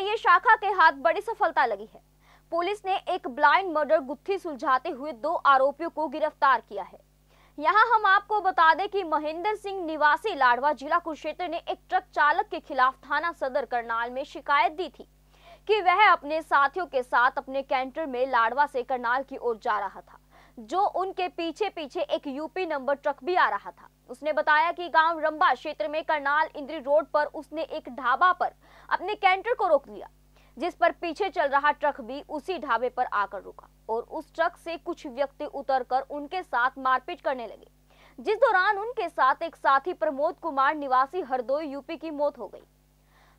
CIA शाखा के हाथ बड़ी सफलता लगी है। पुलिस ने एक ब्लाइंड मर्डर गुत्थी सुलझाते हुए दो आरोपियों को गिरफ़्तार किया है। यहाँ हम आपको बता दें कि महेंद्र सिंह निवासी लाडवा जिला कुरुक्षेत्र ने एक ट्रक चालक के खिलाफ थाना सदर करनाल में शिकायत दी थी कि वह अपने साथियों के साथ अपने कैंटर में लाडवा से करनाल की ओर जा रहा था। जो उनके पीछे पीछे एक यूपी नंबर ट्रक भी आ रहा था। उसने बताया कि गाँव रंबा क्षेत्र में करनाल इंद्री रोड पर उसने एक ढाबा पर अपने कैंटर को रोक लिया, जिस पर पीछे चल रहा ट्रक भी उसी ढाबे पर आकर रुका और उस ट्रक से कुछ व्यक्ति उतरकर उनके साथ मारपीट करने लगे। जिस दौरान उनके साथ एक साथी प्रमोद कुमार निवासी हरदोई, यूपी की मौत हो गई।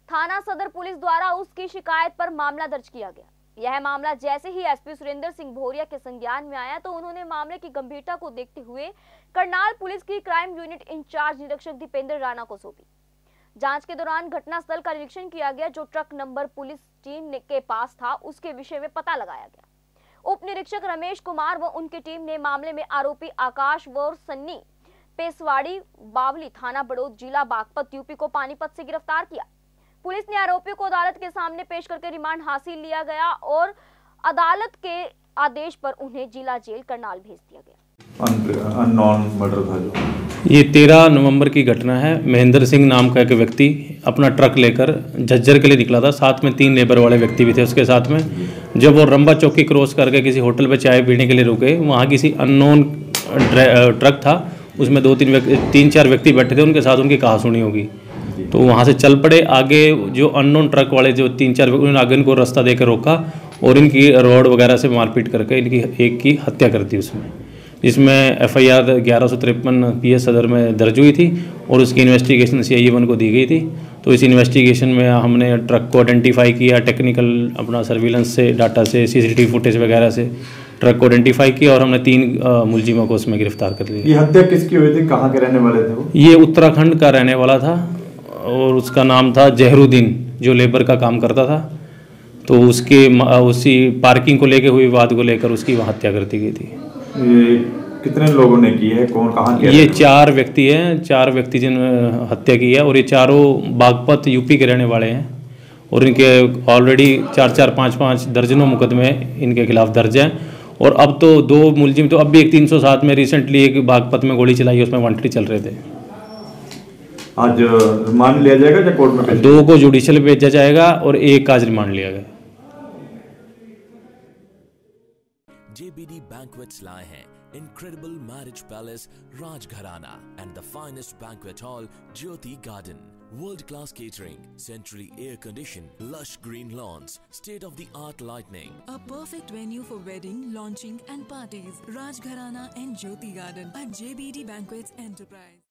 थाना सदर पुलिस द्वारा उसकी शिकायत पर मामला दर्ज किया गया। यह मामला जैसे ही एसपी सुरेंद्र सिंह भोरिया के संज्ञान में आया तो उन्होंने मामले की गंभीरता को देखते हुए करनाल पुलिस की क्राइम यूनिट इंचार्ज निरीक्षक दीपेंद्र राणा को सौंपी। जाँच के दौरान घटनास्थल का निरीक्षण किया गया, जो ट्रक नंबर पुलिस टीम के पास था, उसके विषय में पता लगाया गया। उप निरीक्षक रमेश कुमार व उनकी टीम ने मामले में आरोपी आकाश व सन्नी पेसवाड़ी बावली थाना बड़ोद जिला बागपत, यूपी को पानीपत से गिरफ़्तार किया। पुलिस ने आरोपियों को अदालत के सामने पेश करके रिमांड हासिल लिया गया और अदालत के आदेश पर उन्हें जिला जेल करनाल भेज दिया गया। अननोन मर्डर था जो। ये तेरह नवंबर की घटना है। महेंद्र सिंह नाम का एक व्यक्ति अपना ट्रक लेकर झज्जर के लिए निकला था। साथ में तीन लेबर वाले व्यक्ति भी थे उसके साथ में। जब वो रंबा चौकी क्रॉस करके किसी होटल पे चाय पीने के लिए रुके वहाँ किसी अननोन ट्रक था। उसमें दो तीन व्यक्ति तीन चार व्यक्ति बैठे थे। उनके साथ उनकी कहा सुनी होगी। तो वहाँ से चल पड़े आगे जो अननोन ट्रक वाले जो तीन चार उन्होंने आगे इनको रास्ता देकर रोका और इनकी रोड वगैरह से मारपीट करके इनकी एक की हत्या कर दी उसमें। जिसमें एफ़ आई आर ग्यारह सौ तिरपन पी एस सदर में दर्ज हुई थी और उसकी इन्वेस्टिगेशन सी आई वन को दी गई थी। तो इस इन्वेस्टिगेशन में हमने ट्रक को आइडेंटिफाई किया टेक्निकल अपना सर्विलेंस से डाटा से सीसीटीवी फुटेज वगैरह से ट्रक को आइडेंटिफाई किया और हमने तीन मुलजिमों को उसमें गिरफ़्तार कर लिया। ये हत्या किसकी हुई थी? कहाँ के रहने वाले थे वो? ये उत्तराखंड का रहने वाला था। और उसका नाम था जहरुद्दीन जो लेबर का काम करता था। तो उसके उसी पार्किंग को लेके हुई विवाद को लेकर उसकी वहाँ हत्या कर दी गई थी। कितने लोगों ने की है? कौन कहाँ किया ये चार व्यक्ति हैं चार व्यक्ति जिन्होंने हत्या की है और ये चारों बागपत यूपी के रहने वाले हैं। और इनके ऑलरेडी चार चार पाँच पाँच दर्जनों मुकदमे इनके खिलाफ दर्ज हैं। और अब तो दो मुलजिम तो अब भी एक तीन सौ सात में रिसेंटली एक बागपत में गोली चलाई उसमें वांटेड चल रहे थे। आज रिमांड लिया जाएगा या कोर्ट में दो को जुडिशियल भेजा जाएगा और एक का आज रिमांड लिया गया JBD Banquets लाए हैं incredible marriage palace Rajgharana and the finest banquet hall Jyoti Garden. World class catering, centrally air conditioned, lush green lawns, state of the art lighting. A perfect venue for wedding, launching and parties. Rajgharana and Jyoti Garden at JBD Banquets Enterprise.